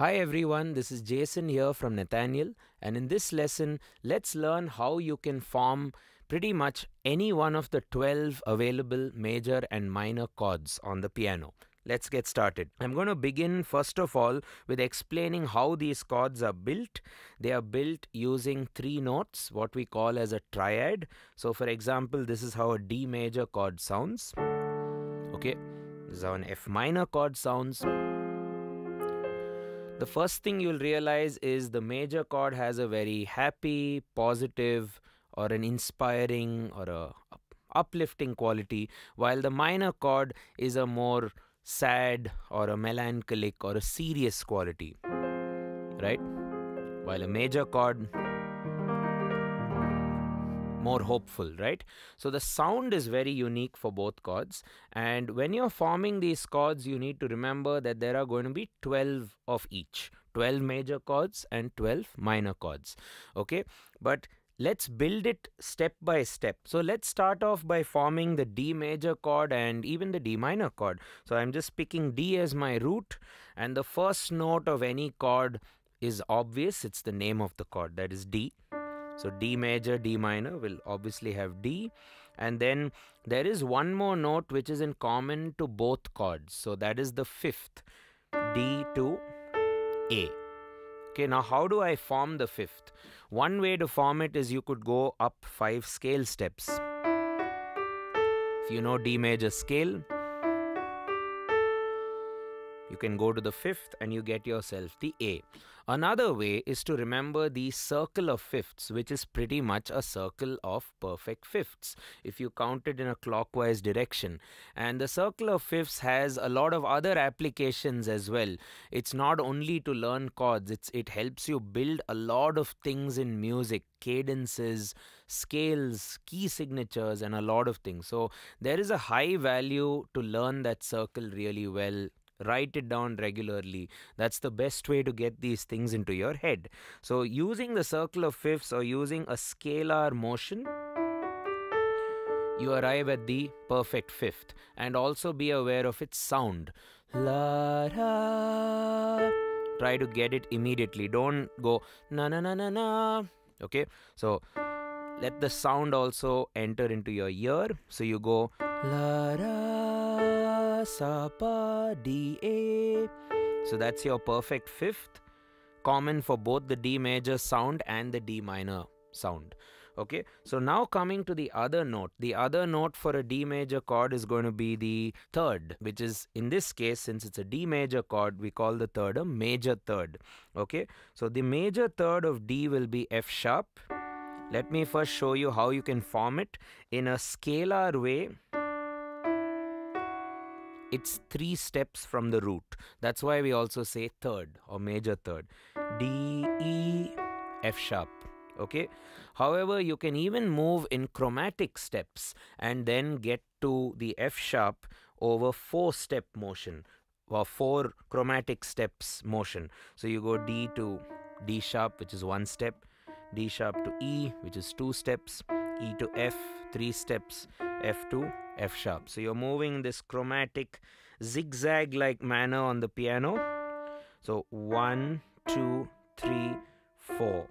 Hi everyone, this is Jason here from Nathaniel, and in this lesson, let's learn how you can form pretty much any one of the 12 available major and minor chords on the piano. Let's get started. I'm going to begin first of all with explaining how these chords are built. They are built using three notes, what we call as a triad. So, for example, this is how a D major chord sounds. Okay, this is how an F minor chord sounds the first thing you'll realize is the major chord has a very happy, positive, or an inspiring or a uplifting quality, while the minor chord is a more sad or a melancholic or a serious quality. Right? While a major chord more hmm. hopeful, right? So the sound is very unique for both chords. And when you're forming these chords, you need to remember that there are going to be 12 of each 12 major chords and 12 minor chords. Okay, but let's build it step by step. So let's start off by forming the D major chord and even the D minor chord. So I'm just picking D as my root, and the first note of any chord is obvious, it's the name of the chord that is D. So D major, D minor will obviously have D. And then there is one more note which is in common to both chords. So that is the fifth, D to A. Okay, now how do I form the fifth? One way to form it is you could go up five scale steps. If you know D major scale, you can go to the fifth and you get yourself the A. Another way is to remember the circle of fifths, which is pretty much a circle of perfect fifths if you count it in a clockwise direction. And the circle of fifths has a lot of other applications as well. It's not only to learn chords, it's, it helps you build a lot of things in music cadences, scales, key signatures, and a lot of things. So, there is a high value to learn that circle really well write it down regularly. That's the best way to get these things into your head. So using the circle of fifths or using a scalar motion you arrive at the perfect fifth. And also be aware of its sound. La try to get it immediately. Don't go na na na na na. Okay? So let the sound also enter into your ear. So you go la sa. So that's your perfect fifth, common for both the D major sound and the D minor sound. Okay, so now coming to the other note, the other note for a D major chord is going to be the third, which is in this case, since it's a D major chord, we call the third a major third. Okay, so the major third of D will be F sharp. Let me first show you how you can form it in a scalar way it's three steps from the root. That's why we also say third or major third. D, E, F sharp. Okay. However, you can even move in chromatic steps and then get to the F sharp over four step motion or four chromatic steps motion. So you go D to D sharp, which is one step, D sharp to E, which is two steps, E to F, three steps, F to F sharp. So you're moving this chromatic zigzag like manner on the piano. So one, two, three, four.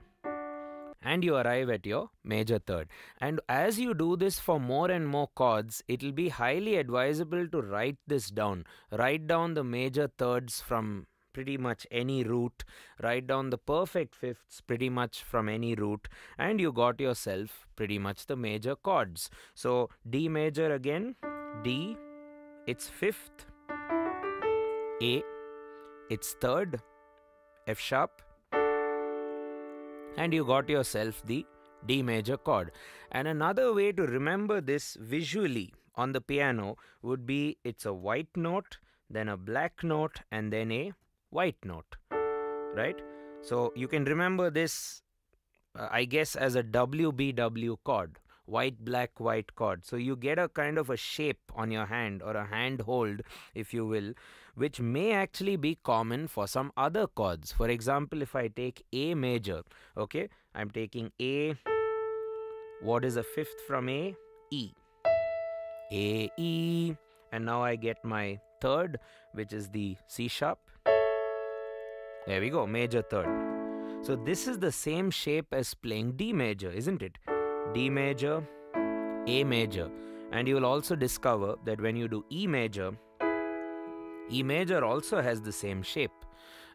And you arrive at your major third. And as you do this for more and more chords, it will be highly advisable to write this down. Write down the major thirds from pretty much any root, write down the perfect fifths pretty much from any root, and you got yourself pretty much the major chords. So D major again, D, it's fifth, A, it's third, F sharp, and you got yourself the D major chord. And another way to remember this visually on the piano would be it's a white note, then a black note, and then a white note, right? So you can remember this, uh, I guess, as a WBW chord white black white chord so you get a kind of a shape on your hand or a hand hold if you will which may actually be common for some other chords for example if i take a major okay? I'm taking a what is a fifth from a? E. A e. And now i get my third which is the c sharp There we go, major third. So this is the same shape as playing D major, isn't it? D major, A major. And you will also discover that when you do E major, E major also has the same shape.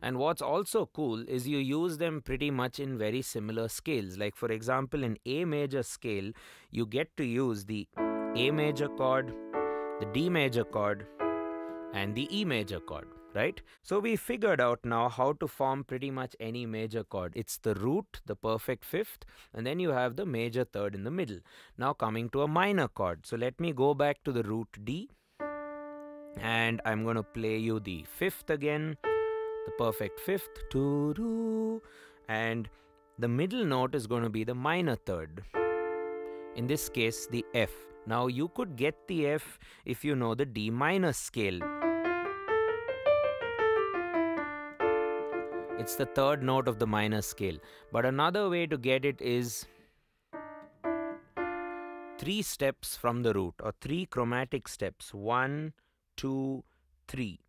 And what's also cool is you use them pretty much in very similar scales. Like, for example, in A major scale, you get to use the A major chord, the D major chord, and the E major chord, right? So we figured out now how to form pretty much any major chord. It's the root, the perfect fifth, and then you have the major third in the middle. Now coming to a minor chord. So let me go back to the root D, and I'm going to play you the fifth again the perfect fifth, and the middle note is going to be the minor third. In this case, the F. Now you could get the F if you know the D minor scale. It's the third note of the minor scale. But another way to get it is three steps from the root or three chromatic steps. One, two, three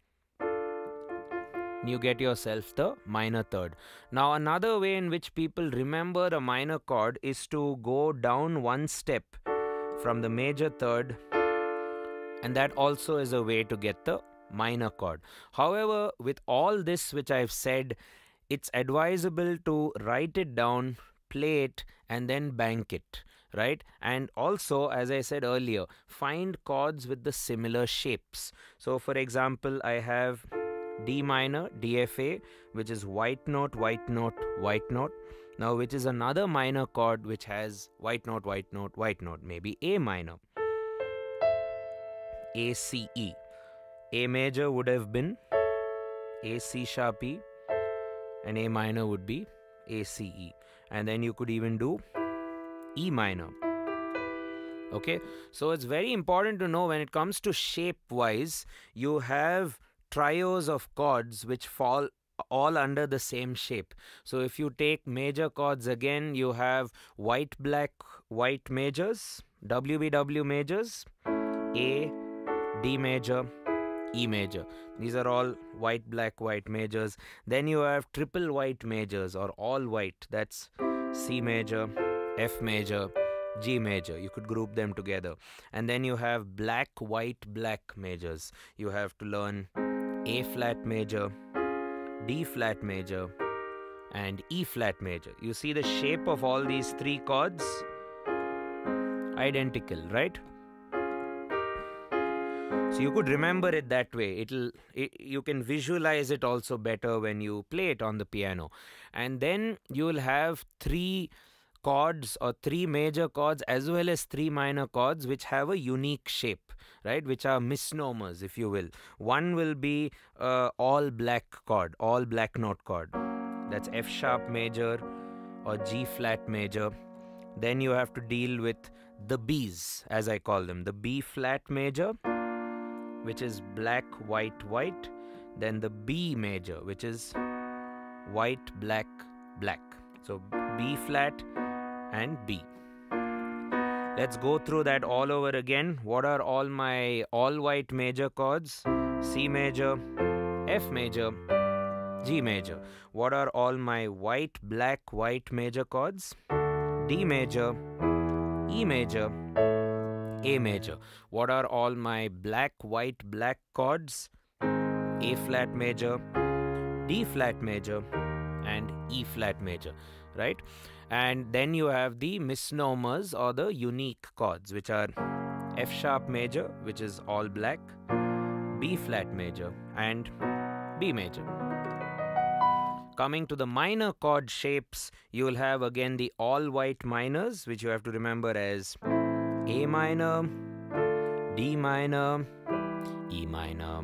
you get yourself the minor third. Now, another way in which people remember a minor chord is to go down one step from the major third, and that also is a way to get the minor chord. However, with all this which I've said, it's advisable to write it down, play it, and then bank it right and also as i said earlier find chords with the similar shapes so for example i have D minor, DFA, which is white note, white note, white note. Now, which is another minor chord which has white note, white note, white note, maybe A minor. A C E. A major would have been A C sharp E, and A minor would be A C E. And then you could even do E minor. Okay, so it's very important to know when it comes to shape wise, you have trios of chords which fall all under the same shape. So if you take major chords again, you have white, black, white majors, WBW majors, A, D major, E major. These are all white, black, white majors. Then you have triple white majors or all white. That's C major, F major, G major. You could group them together. And then you have black, white, black majors. You have to learn a flat major, D flat major, and E flat major. You see the shape of all these three chords? Identical, right? So you could remember it that way. It'll it, you can visualize it also better when you play it on the piano. And then you will have three chords or three major chords as well as three minor chords which have a unique shape right? Which are misnomers if you will. One will be uh, all black chord all black note chord. That's f sharp major or g flat major. Then you have to deal with the b's as i call them the b flat major which is black white white then the b major which is white black black so b flat and B. Let's go through that all over again. What are all my all white major chords? C major, F major, G major. What are all my white, black, white major chords? D major, E major, A major. What are all my black, white, black chords? A flat major, D flat major, and E flat major, right? and then you have the misnomers or the unique chords which are F sharp major which is all black B flat major and B major coming to the minor chord shapes you will have again the all white minors which you have to remember as A minor D minor E minor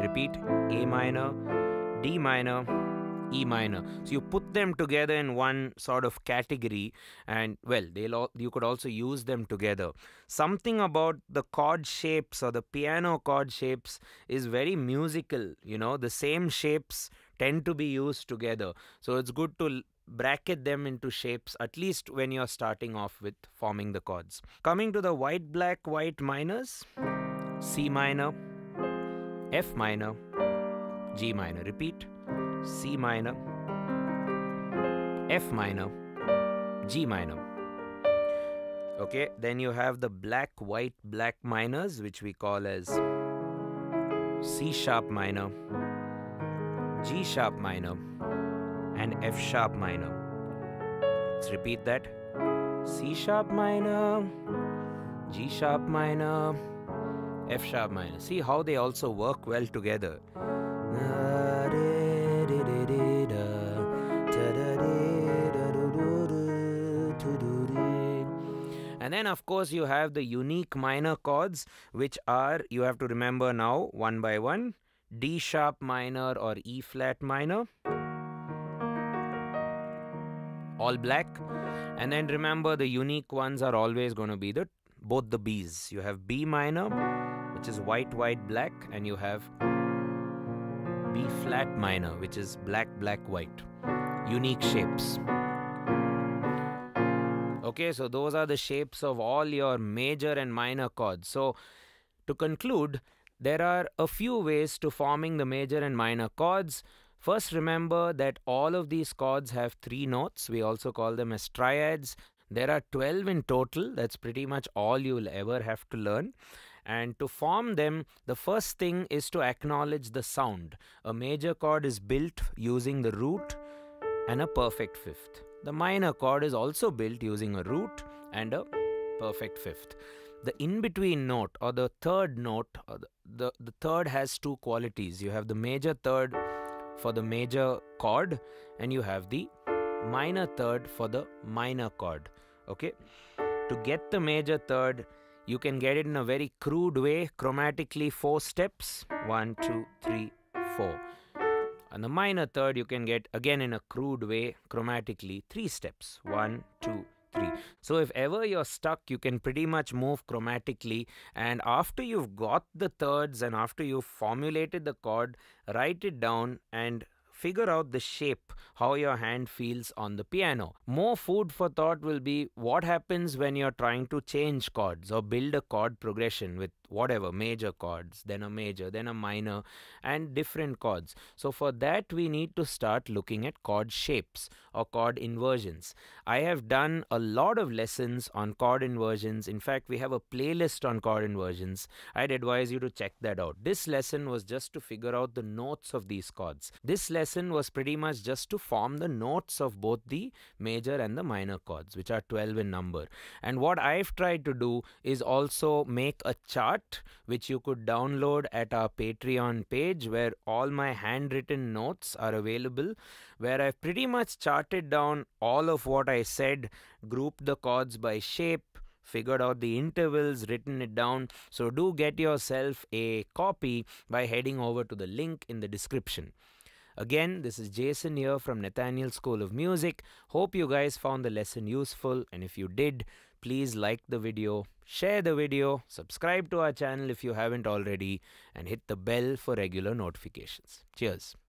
repeat A minor D minor E minor. So you put them together in one sort of category, and well, they'll all, you could also use them together. Something about the chord shapes or the piano chord shapes is very musical. You know, the same shapes tend to be used together. So it's good to bracket them into shapes at least when you're starting off with forming the chords. Coming to the white, black, white minors C minor, F minor, G minor. Repeat C minor, F minor, G minor. Okay, then you have the black, white, black minors, which we call as C sharp minor, G sharp minor, and F sharp minor. Let's repeat that C sharp minor, G sharp minor, F sharp minor. See how they also work well together. And then, of course, you have the unique minor chords, which are, you have to remember now one by one D sharp minor or E flat minor, all black. And then remember, the unique ones are always going to be the both the B's. You have B minor, which is white, white, black, and you have B flat minor, which is black, black, white. Unique shapes. Okay, so those are the shapes of all your major and minor chords. So, to conclude, there are a few ways to forming the major and minor chords. First, remember that all of these chords have three notes. We also call them as triads. There are 12 in total. That's pretty much all you'll ever have to learn. And to form them, the first thing is to acknowledge the sound. A major chord is built using the root and a perfect fifth. The minor chord is also built using a root and a perfect fifth. The in between note or the third note, the, the, the third has two qualities. You have the major third for the major chord, and you have the minor third for the minor chord. Okay, to get the major third, you can get it in a very crude way, chromatically four steps one, two, three, four. And the minor third you can get again in a crude way, chromatically, three steps. One, two, So if ever you're stuck, you can pretty much move chromatically. And after you've got the thirds and after you've formulated the chord, write it down and figure out the shape, how your hand feels on the piano. More food for thought will be what happens when you're trying to change chords or build a chord progression with whatever major chords, then a major, then a minor, and different chords. So, for that, we need to start looking at chord shapes or chord inversions. I have done a lot of lessons on chord inversions. In fact, we have a playlist on chord inversions. I'd advise you to check that out. This lesson was just to figure out the notes of these chords. This lesson was pretty much just to form the notes of both the major and the minor chords, which are 12 in number. And what I've tried to do is also make a chart chart which you could download at our Patreon page where all my handwritten notes are available where I've pretty much charted down all of what I said, grouped the chords by shape, figured out the intervals, written it down. So do get yourself a copy by heading over to the link in the description. Again, this is Jason here from Nathaniel School of Music. Hope you guys found the lesson useful and if you did, please like the video, share the video, subscribe to our channel if you haven't already, and hit the bell for regular notifications. Cheers.